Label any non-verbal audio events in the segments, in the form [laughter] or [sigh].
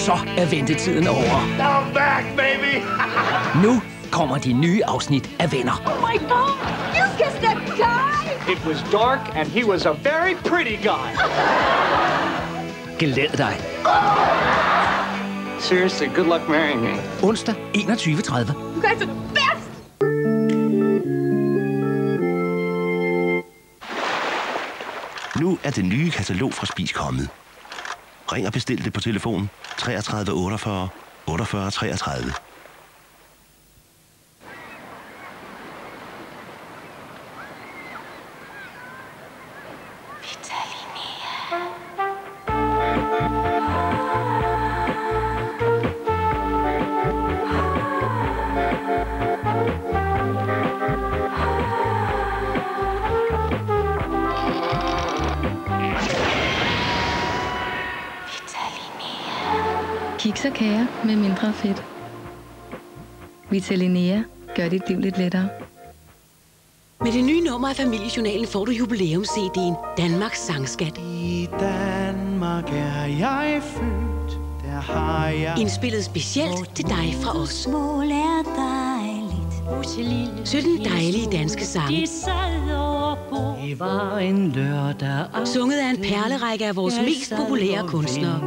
så er ventetiden over. I'm back, baby! [laughs] Nu kommer de nye afsnit af Venner. Oh my god! You kissed that guy! It was dark, and he was a very pretty guy. [laughs] Glæd dig. [laughs] Seriously, good luck marrying me. Onsdag 21.30. You guys are the best! Nu er det nye katalog fra Spis kommet. Ring og bestil det på telefon 33 48 48 33. Kiks og kager med mindre fedt. Vitalinea gør dit liv lidt lettere. Med det nye nummer af Familiejournalen får du jubilæums-CD'en Danmarks Sangskat. I Danmark er jeg født, der har jeg... Indspillet specielt til dig fra os. Mål er dejligt. 17 dejlige danske sange. Det var en lørdag Sunget af en perlerække af vores mest populære kunstnere.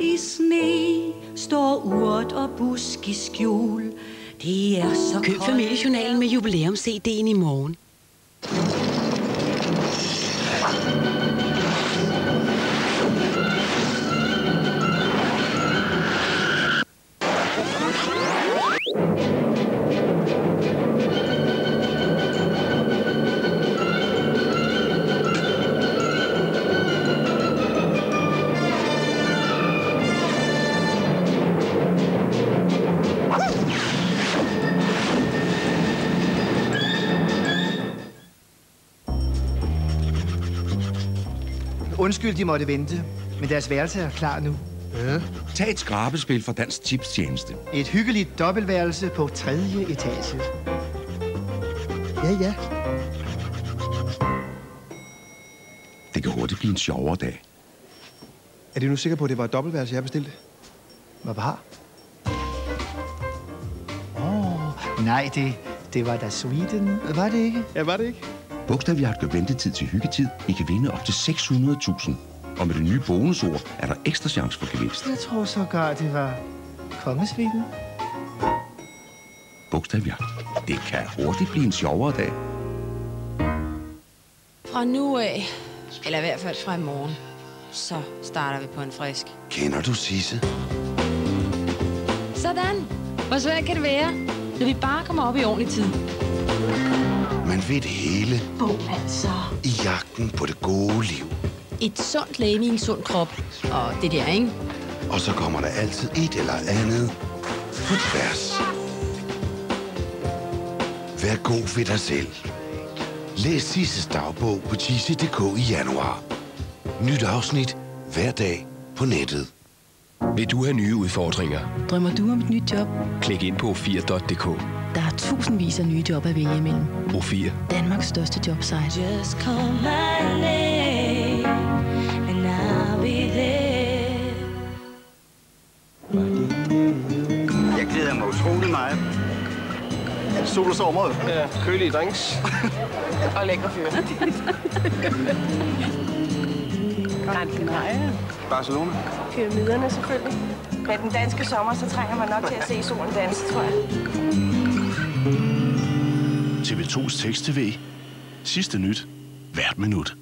I sne står urt og busk i skjul. Det er så Køb Familiejournalen med jubilæums-CD'en i morgen. Undskyld, de måtte vente, men deres værelse er klar nu. Ja. Tag et skrabespil fra Dansk Tips Tjeneste. Et hyggeligt dobbeltværelse på tredje etage. Ja, ja. Det kan hurtigt blive en sjovere dag. Er du nu sikker på, at det var et dobbeltværelse, jeg bestilte? Hvad var? Åh, oh, nej, det, det var da Sweden. Var det ikke? Ja, var det ikke? Bogstavjagt gør ventetid til hyggetid. I kan vinde op til 600.000. Og med det nye bonusord er der ekstra chance for gevinst. Jeg tror sågar, det var Kongesviden. Bogstavjagt. Det kan hurtigt blive en sjovere dag. Fra nu af, eller i hvert fald fra i morgen, så starter vi på en frisk. Kender du Sisse? Sådan. Hvor svært kan det være, når vi bare kommer op i ordentlig tid? Man ved det hele altså. i jagten på det gode liv. Et sundt læge i en sund krop. Og det der, ikke? Og så kommer der altid et eller andet på tværs. Vær god ved dig selv. Læs Sisses dagbog på cheesy.dk i januar. Nyt afsnit hver dag på nettet. Vil du have nye udfordringer? Drømmer du om et nyt job? Klik ind på 4.dk. Der er tusindvis af nye job at vælge imellem. O4. Danmarks største jobsite. Just call my name, and I'll be there. Jeg glæder mig utrolig meget. Sol [laughs] og sommer? Ja, kølige drinks. Og lækre fyre. Gran Canaria. Barcelona. Pyramiderne selvfølgelig. Med den danske sommer, så trænger man nok til at se solen danse, tror jeg. TV2's tekst-TV. Sidste nyt. Hvert minut.